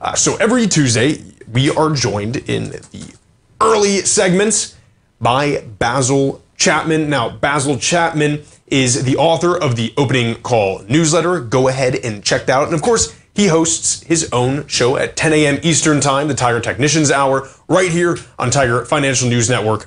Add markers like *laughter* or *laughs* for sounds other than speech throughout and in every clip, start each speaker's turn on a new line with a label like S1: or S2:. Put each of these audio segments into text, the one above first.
S1: Uh, so every Tuesday, we are joined in the early segments by Basil Chapman. Now, Basil Chapman is the author of the Opening Call newsletter. Go ahead and check that out. And of course, he hosts his own show at 10 a.m. Eastern Time, the Tiger Technicians Hour, right here on Tiger Financial News Network.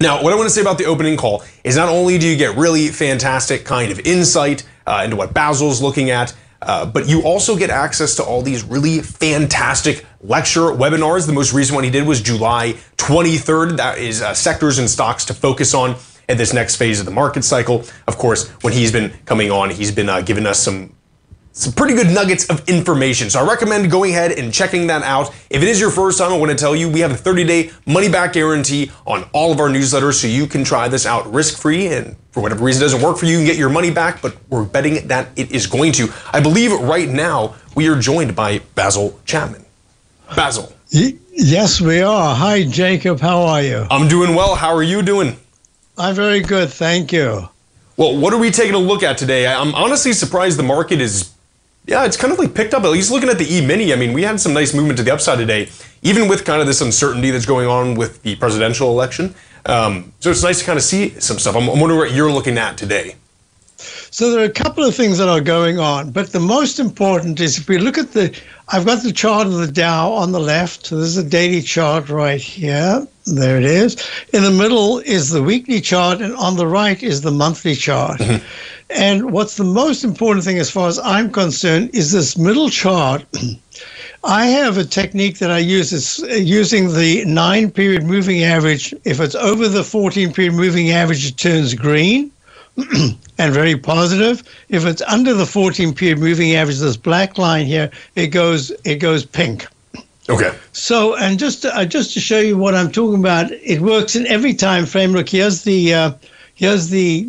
S1: Now, what I want to say about the opening call is not only do you get really fantastic kind of insight uh, into what Basil's looking at, uh, but you also get access to all these really fantastic lecture webinars. The most recent one he did was July 23rd. That is uh, sectors and stocks to focus on at this next phase of the market cycle. Of course, when he's been coming on, he's been uh, giving us some some pretty good nuggets of information. So I recommend going ahead and checking that out. If it is your first time, I want to tell you we have a 30 day money back guarantee on all of our newsletters, so you can try this out risk free. And for whatever reason it doesn't work for you, you can get your money back, but we're betting that it is going to. I believe right now we are joined by Basil Chapman. Basil.
S2: Yes, we are. Hi, Jacob. How are you?
S1: I'm doing well. How are you doing?
S2: I'm very good. Thank you.
S1: Well, what are we taking a look at today? I'm honestly surprised the market is yeah, it's kind of like picked up. At least looking at the E Mini, I mean, we had some nice movement to the upside today, even with kind of this uncertainty that's going on with the presidential election. Um, so it's nice to kind of see some stuff. I'm, I'm wondering what you're looking at today.
S2: So there are a couple of things that are going on, but the most important is if we look at the, I've got the chart of the Dow on the left. So there's a daily chart right here. There it is. In the middle is the weekly chart, and on the right is the monthly chart. Mm-hmm. And what's the most important thing, as far as I'm concerned, is this middle chart. *clears throat* I have a technique that I use. It's using the nine period moving average. If it's over the 14 period moving average, it turns green *clears throat* and very positive. If it's under the 14 period moving average, this black line here, it goes it goes pink.
S1: Okay.
S2: So, and just to, uh, just to show you what I'm talking about, it works in every time frame. Look, here's the uh, here's the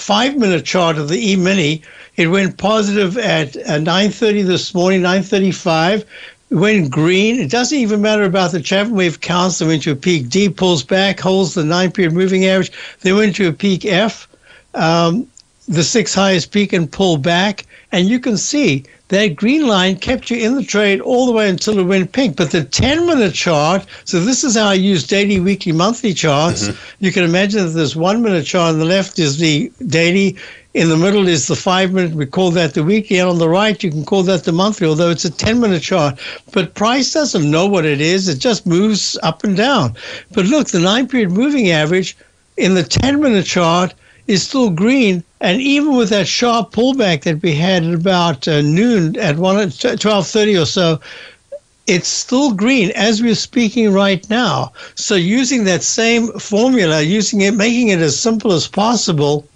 S2: five minute chart of the E Mini. It went positive at uh, 9:30 this morning, 9:35. It went green. It doesn't even matter about the Chapman wave counts. They went to a peak D, pulls back, holds the nine period moving average. They went to a peak F, um, the six highest peak, and pull back. And you can see that green line kept you in the trade all the way until it went pink. But the 10 minute chart, so this is how I use daily, weekly, monthly charts. Mm-hmm. You can imagine that this one minute chart on the left is the daily, in the middle is the five minute, we call that the weekly, and on the right, you can call that the monthly, although it's a 10 minute chart. But price doesn't know what it is, it just moves up and down. But look, the nine period moving average in the 10 minute chart is still green. And even with that sharp pullback that we had at about uh, noon at 12.30 or so, it's still green as we're speaking right now. So using that same formula, using it, making it as simple as possible,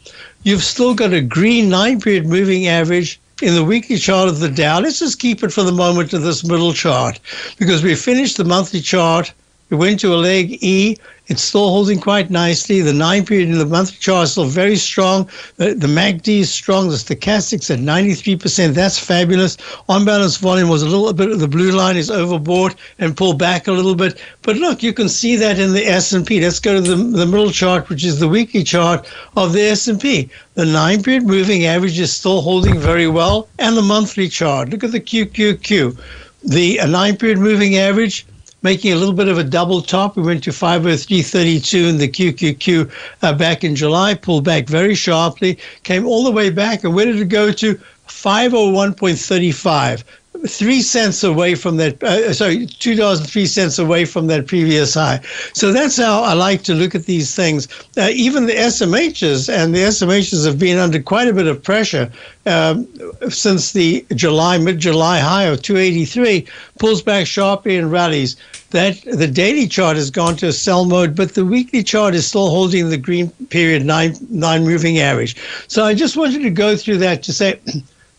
S2: you've still got a green nine period moving average in the weekly chart of the Dow. Let's just keep it for the moment to this middle chart because we finished the monthly chart it went to a leg E. It's still holding quite nicely. The nine period in the monthly chart is still very strong. Uh, the, the MACD is strong. The stochastics at 93%. That's fabulous. On balance volume was a little bit. Of the blue line is overbought and pulled back a little bit. But look, you can see that in the S&P. Let's go to the, the middle chart, which is the weekly chart of the S&P. The nine period moving average is still holding very well, and the monthly chart. Look at the QQQ. The uh, nine period moving average making a little bit of a double top. We went to 503.32 in the QQQ uh, back in July, pulled back very sharply, came all the way back, and where did it go to? 501.35 three cents away from that. Uh, sorry, two dollars and three cents away from that previous high. So that's how I like to look at these things. Uh, even the SMHs and the SMHs have been under quite a bit of pressure um, since the July mid-July high of 283 pulls back sharply and rallies. That the daily chart has gone to a sell mode, but the weekly chart is still holding the green period nine nine moving average. So I just wanted to go through that to say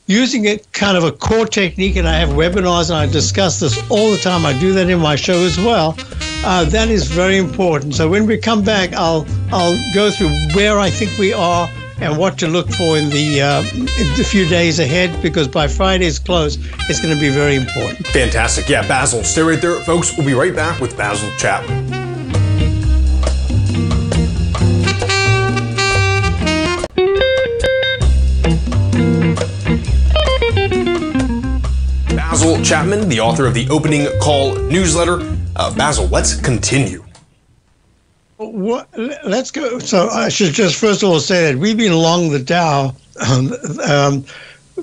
S2: using it kind of a core technique, and I have webinars and I discuss this all the time. I do that in my show as well. Uh, that is very important. So when we come back, I'll I'll go through where I think we are and what to look for in the uh, in the few days ahead because by Friday's close, it's going to be very important.
S1: Fantastic. Yeah, Basil, stay right there, folks. We'll be right back with Basil Chapman. Chapman, the author of the Opening Call newsletter. Uh, Basil, let's continue.
S2: What, let's go. So I should just first of all say that we've been long the Dow um, um,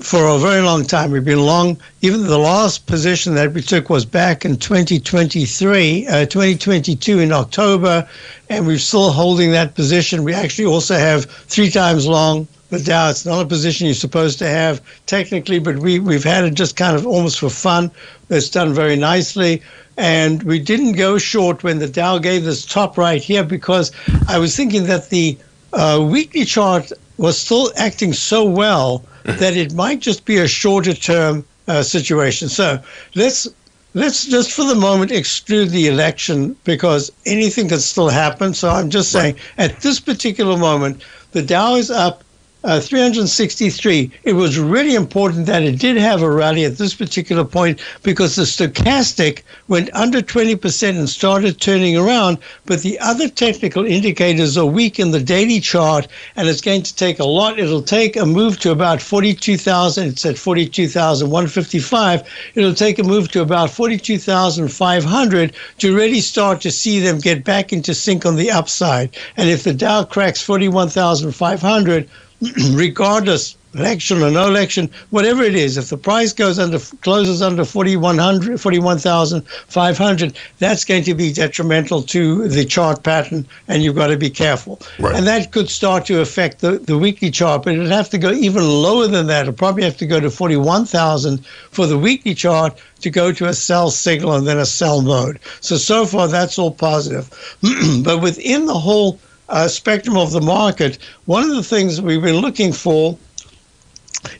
S2: for a very long time. We've been long. Even the last position that we took was back in 2023, uh, 2022 in October, and we're still holding that position. We actually also have three times long the Dow. It's not a position you're supposed to have technically, but we we've had it just kind of almost for fun. It's done very nicely. And we didn't go short when the Dow gave this top right here because I was thinking that the uh, weekly chart was still acting so well that it might just be a shorter term uh, situation. So let's let's just for the moment exclude the election because anything can still happen. So I'm just saying at this particular moment, the Dow is up uh, 363. It was really important that it did have a rally at this particular point because the stochastic went under 20% and started turning around, but the other technical indicators are weak in the daily chart, and it's going to take a lot. It'll take a move to about 42,000. It's at 42,155. It'll take a move to about 42,500 to really start to see them get back into sync on the upside. And if the Dow cracks 41,500, *clears throat* regardless election or no election, whatever it is, if the price goes under closes under 4100 41,500, that's going to be detrimental to the chart pattern and you've got to be careful. Right. And that could start to affect the, the weekly chart, but it'd have to go even lower than that. It'll probably have to go to 41,000 for the weekly chart to go to a sell signal and then a sell mode. So so far that's all positive. *clears throat* but within the whole uh, spectrum of the market, one of the things we've been looking for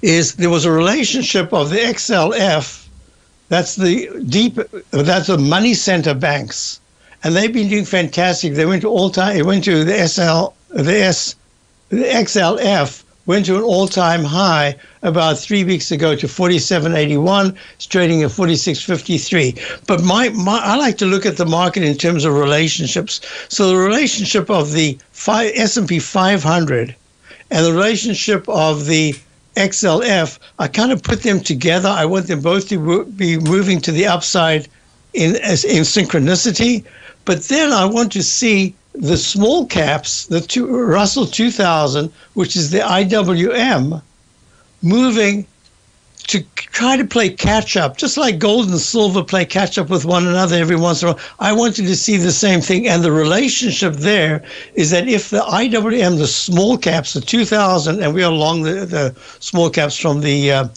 S2: is there was a relationship of the XLF, that's the deep, that's the money center banks, and they've been doing fantastic. They went to all time, it went to the SL, the S, the XLF went to an all-time high about three weeks ago to 47.81. It's trading at 46.53. But my, my, I like to look at the market in terms of relationships. So the relationship of the S&P 500 and the relationship of the XLF, I kind of put them together. I want them both to be moving to the upside in in synchronicity. But then I want to see the small caps, the two, Russell 2000, which is the IWM, moving to try to play catch up, just like gold and silver play catch up with one another every once in a while. I wanted to see the same thing. And the relationship there is that if the IWM, the small caps, the 2000, and we are along the, the small caps from the uh,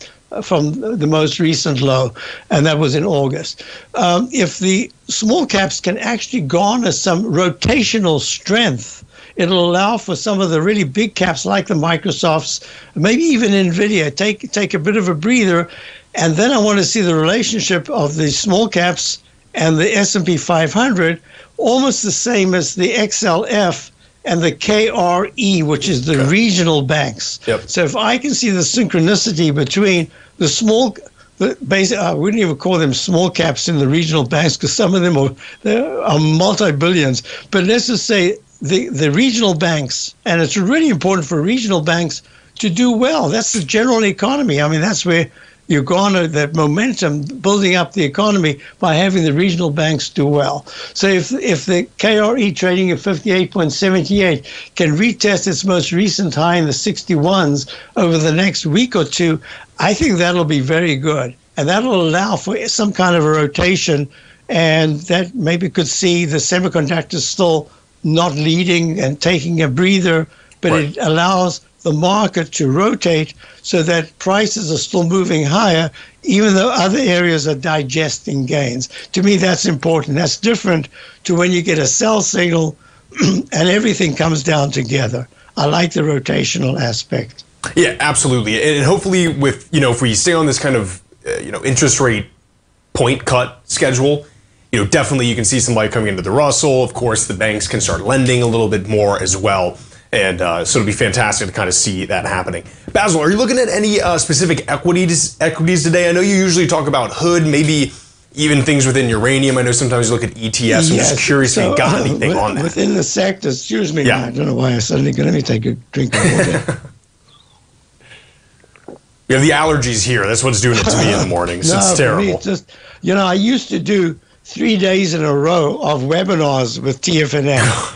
S2: from the most recent low, and that was in August. Um, if the small caps can actually garner some rotational strength, it'll allow for some of the really big caps like the Microsofts, maybe even Nvidia, take take a bit of a breather. And then I want to see the relationship of the small caps and the S&P 500 almost the same as the XLF and the KRE, which is the okay. regional banks. Yep. So if I can see the synchronicity between the small, the basic, I uh, wouldn't even call them small caps in the regional banks because some of them are, are multi billions. But let's just say the, the regional banks, and it's really important for regional banks to do well. That's the general economy. I mean, that's where you garner that momentum building up the economy by having the regional banks do well. So if if the KRE trading at 58.78 can retest its most recent high in the 61s over the next week or two, I think that'll be very good. And that'll allow for some kind of a rotation and that maybe could see the semiconductors still not leading and taking a breather, but right. it allows the market to rotate so that prices are still moving higher, even though other areas are digesting gains. To me, that's important. That's different to when you get a sell signal *clears throat* and everything comes down together. I like the rotational aspect.
S1: Yeah, absolutely. And hopefully, with you know, if we stay on this kind of uh, you know interest rate point cut schedule, you know, definitely you can see some light coming into the Russell. Of course, the banks can start lending a little bit more as well. And uh, so it'll be fantastic to kind of see that happening. Basil, are you looking at any uh, specific equities equities today? I know you usually talk about Hood, maybe even things within uranium. I know sometimes you look at ETS. Yes. I'm just curious so, if you got uh, anything
S2: uh,
S1: on that.
S2: Within the sector, excuse me, yeah. I don't know why I suddenly, let me take a drink of water. *laughs*
S1: We have the allergies here. That's what's doing it to me in the mornings. *laughs*
S2: no,
S1: it's terrible.
S2: it's just you know, I used to do three days in a row of webinars with TFNN. *laughs*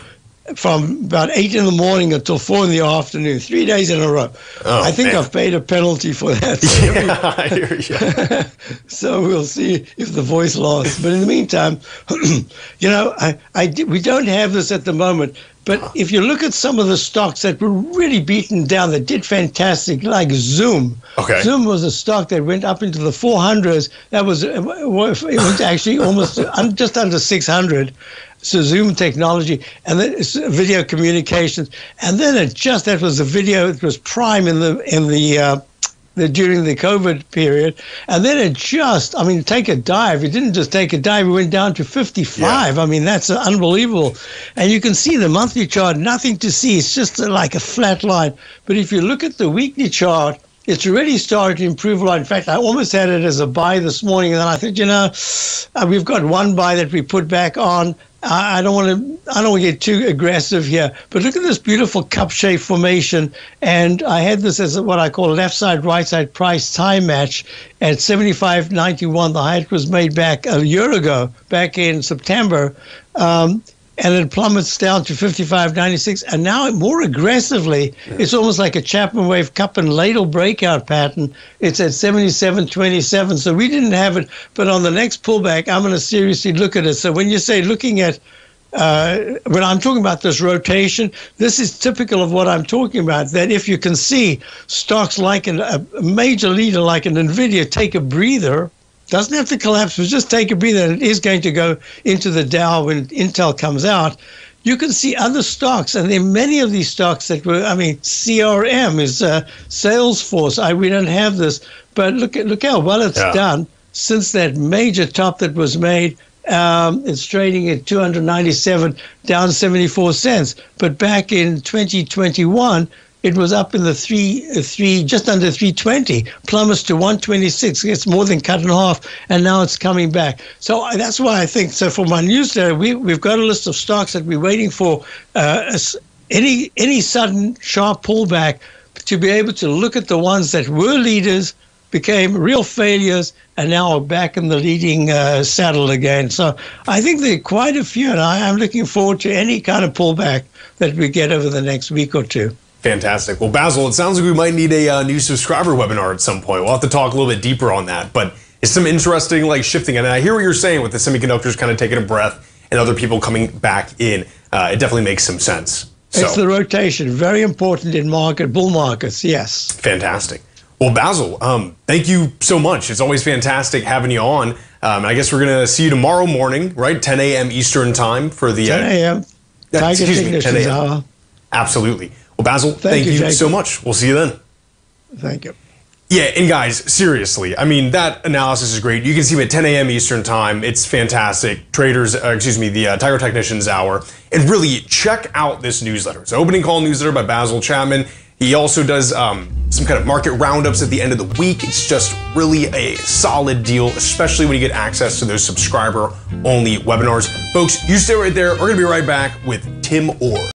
S2: From about eight in the morning until four in the afternoon, three days in a row.
S1: Oh,
S2: I think
S1: man.
S2: I've paid a penalty for that. *laughs*
S1: yeah, *laughs* I *laughs*
S2: so we'll see if the voice lasts. But in the meantime, *clears throat* you know, I, I, we don't have this at the moment. But if you look at some of the stocks that were really beaten down, that did fantastic, like Zoom.
S1: Okay.
S2: Zoom was a stock that went up into the 400s. That was it was actually almost un- just under 600. So Zoom technology and then video communications, and then it just that was the video. It was prime in the in the. Uh, the, during the COVID period, and then it just, I mean, take a dive. It didn't just take a dive; it went down to 55. I mean, that's unbelievable. And you can see the monthly chart, nothing to see. It's just like a flat line. But if you look at the weekly chart, it's already started to improve a lot. In fact, I almost had it as a buy this morning, and then I thought, you know, uh, we've got one buy that we put back on. I don't want to. I don't want to get too aggressive here, but look at this beautiful cup-shaped formation. And I had this as what I call left side, right side price time match at 75.91. The height was made back a year ago, back in September. Um, and it plummets down to 55.96. And now, more aggressively, it's almost like a Chapman wave cup and ladle breakout pattern. It's at 77.27. So we didn't have it, but on the next pullback, I'm going to seriously look at it. So when you say looking at uh, when I'm talking about this rotation, this is typical of what I'm talking about. That if you can see stocks like an, a major leader like an NVIDIA take a breather, doesn't have to collapse, but just take a breather, and it is going to go into the Dow when Intel comes out. You can see other stocks, and there are many of these stocks that were. I mean, CRM is uh, Salesforce. I we don't have this, but look at look how well it's
S1: Yeah.
S2: done since that major top that was made. Um, it's trading at 297, down 74 cents. But back in 2021, it was up in the three, uh, three, just under 320, plummets to 126. It's more than cut in half, and now it's coming back. So that's why I think. So for my newsletter, we we've got a list of stocks that we're waiting for uh, any any sudden sharp pullback to be able to look at the ones that were leaders became real failures and now are back in the leading uh, saddle again. So I think there are quite a few, and I, am looking forward to any kind of pullback that we get over the next week or two.
S1: Fantastic. Well, Basil, it sounds like we might need a uh, new subscriber webinar at some point. We'll have to talk a little bit deeper on that. But it's some interesting like shifting. And I hear what you're saying with the semiconductors kind of taking a breath and other people coming back in. Uh, it definitely makes some sense. So
S2: It's the rotation, very important in market bull markets. Yes.
S1: fantastic. Well, Basil, um, thank you so much. It's always fantastic having you on. Um, I guess we're gonna see you tomorrow morning, right? 10 a.m. Eastern time for the
S2: 10
S1: uh,
S2: a.m.
S1: Yeah,
S2: Tiger
S1: excuse me, 10 a.m. Absolutely. Well, Basil, thank,
S2: Thank you,
S1: you so much. We'll see you then.
S2: Thank you.
S1: Yeah, and guys, seriously, I mean that analysis is great. You can see him at 10 a.m. Eastern time. It's fantastic. Traders, uh, excuse me, the uh, Tiger Technicians Hour, and really check out this newsletter. It's an opening call newsletter by Basil Chapman. He also does um, some kind of market roundups at the end of the week. It's just really a solid deal, especially when you get access to those subscriber-only webinars. Folks, you stay right there. We're gonna be right back with Tim Orr.